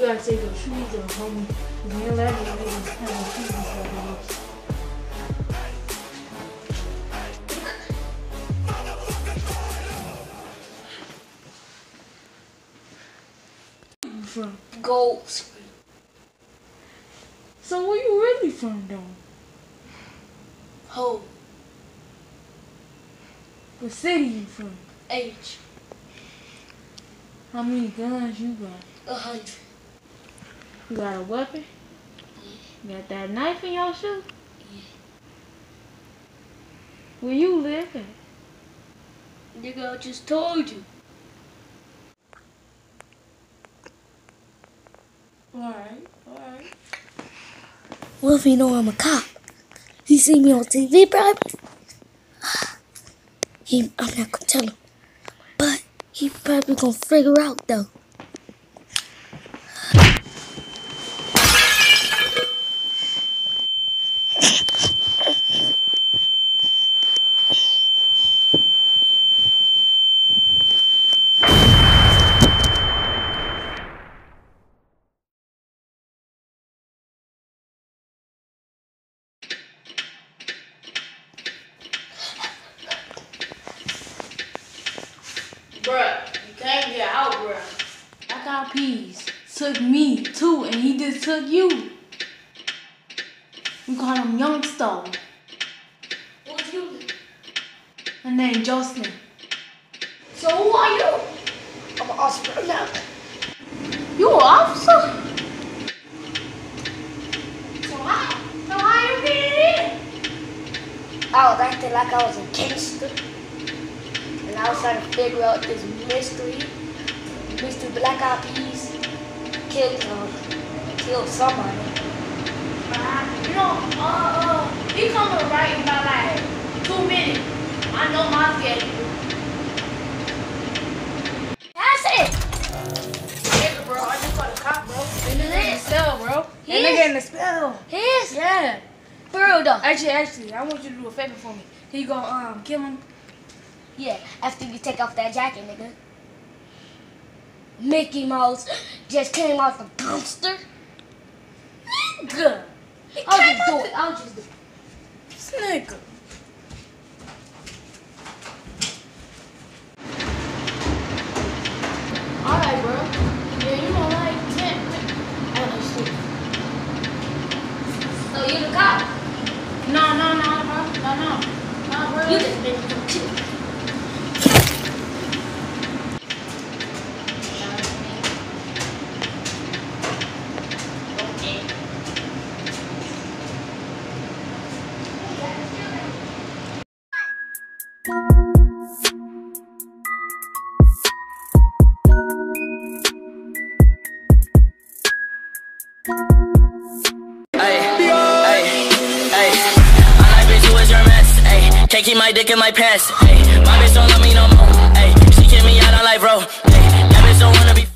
You gotta save those trees though, home. Cause man, that is kind of trees and stuff, From Gold So where you really from though? Ho. What city you from? H. How many guns you got? A hundred. You got a weapon? You got that knife in your shoe? Yeah. Where you live at? Nigga, I just told you. Alright, alright. What if he know I'm a cop? He see me on TV, probably. He, I'm not gonna tell him, but he probably gonna figure out though. Bruh, you can't get out, bruh. Eyed Peas took me too, and he just took you. We call him Young Stone. What you? Her name Jocelyn. So who are you? I'm an officer now. You an officer? So how? So how you get in? I was acting like I was a gangster. And I was trying to figure out this mystery. Mr. Black Eyed Peas killed, uh, killed somebody. You know, uh, uh, he coming right in about like two minutes. I know my schedule. That's it! Nigga, bro, I just got a cop, bro. In the Yes. cell, bro. That nigga in the cell. His? Yeah. For real though. Actually, actually, I want you to do a favor for me. Can you go, um, kill him? Yeah, after you take off that jacket, nigga. Mickey Mouse just came out the dumpster. Nigga. I'll just do it. I'll just do it. This nigga. Alright, bro. Yeah, you know, can't. I don't know. So you the cop? No, no, no, bro. No, no. No, bro. You just been the can't keep my dick in my pants. Ay, my bitch don't love me no more. Ay, she kick me out on life, bro. Ay, that bitch don't wanna